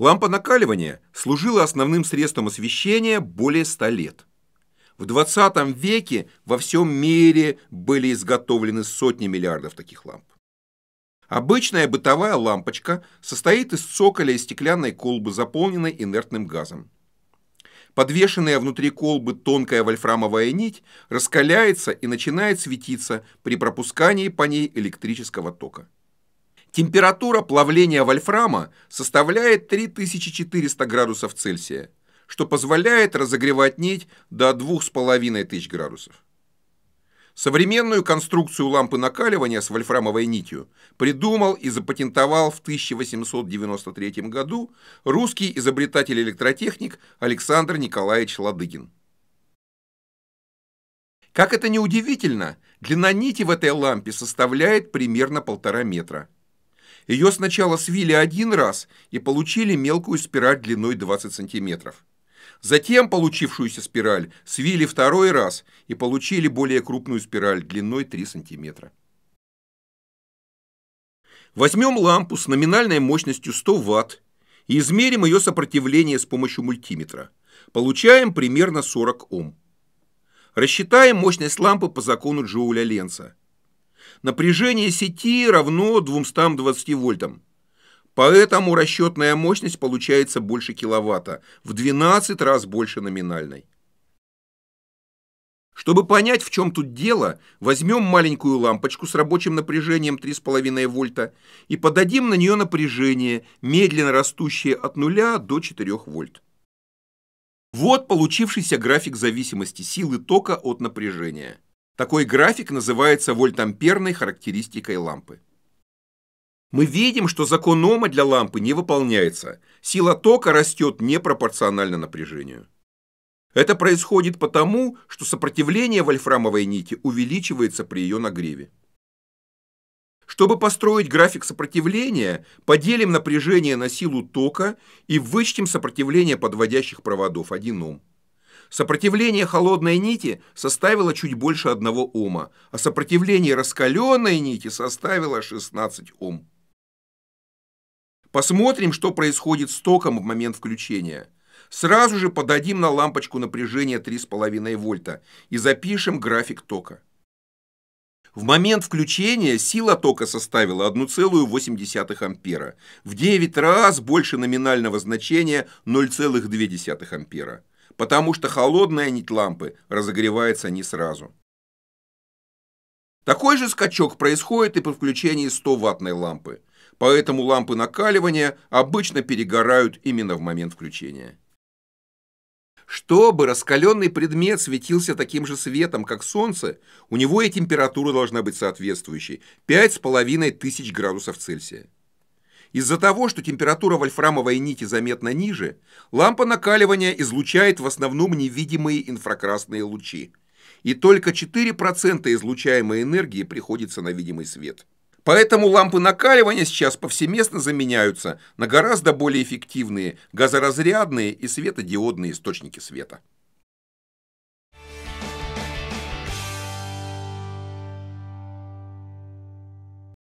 Лампа накаливания служила основным средством освещения более 100 лет. В 20 веке во всем мире были изготовлены сотни миллиардов таких ламп. Обычная бытовая лампочка состоит из цоколя и стеклянной колбы, заполненной инертным газом. Подвешенная внутри колбы тонкая вольфрамовая нить раскаляется и начинает светиться при пропускании по ней электрического тока. Температура плавления вольфрама составляет 3400 градусов Цельсия, что позволяет разогревать нить до 2500 градусов. Современную конструкцию лампы накаливания с вольфрамовой нитью придумал и запатентовал в 1893 году русский изобретатель-электротехник Александр Николаевич Ладыгин. Как это ни удивительно, длина нити в этой лампе составляет примерно полтора метра. Ее сначала свили один раз и получили мелкую спираль длиной 20 сантиметров. Затем получившуюся спираль свили второй раз и получили более крупную спираль длиной 3 сантиметра. Возьмем лампу с номинальной мощностью 100 Вт и измерим ее сопротивление с помощью мультиметра. Получаем примерно 40 Ом. Рассчитаем мощность лампы по закону Джоуля Ленца – Напряжение сети равно 220 вольтам. Поэтому расчетная мощность получается больше киловатта, в 12 раз больше номинальной. Чтобы понять, в чем тут дело, возьмем маленькую лампочку с рабочим напряжением 3,5 вольта и подадим на нее напряжение, медленно растущее от 0 до 4 вольт. Вот получившийся график зависимости силы тока от напряжения. Такой график называется вольтамперной характеристикой лампы. Мы видим, что закон Ома для лампы не выполняется. Сила тока растет непропорционально напряжению. Это происходит потому, что сопротивление вольфрамовой нити увеличивается при ее нагреве. Чтобы построить график сопротивления, поделим напряжение на силу тока и вычтем сопротивление подводящих проводов 1 Ом. Сопротивление холодной нити составило чуть больше одного ома, а сопротивление раскаленной нити составило 16 ом. Посмотрим, что происходит с током в момент включения. Сразу же подадим на лампочку напряжение 3,5 вольта и запишем график тока. В момент включения сила тока составила 1,8 ампера, в 9 раз больше номинального значения 0,2 ампера потому что холодная нить лампы разогревается не сразу. Такой же скачок происходит и при включении 100-ваттной лампы, поэтому лампы накаливания обычно перегорают именно в момент включения. Чтобы раскаленный предмет светился таким же светом, как солнце, у него и температура должна быть соответствующей – 5500 градусов Цельсия. Из-за того, что температура вольфрамовой нити заметно ниже, лампа накаливания излучает в основном невидимые инфракрасные лучи. И только 4% излучаемой энергии приходится на видимый свет. Поэтому лампы накаливания сейчас повсеместно заменяются на гораздо более эффективные газоразрядные и светодиодные источники света.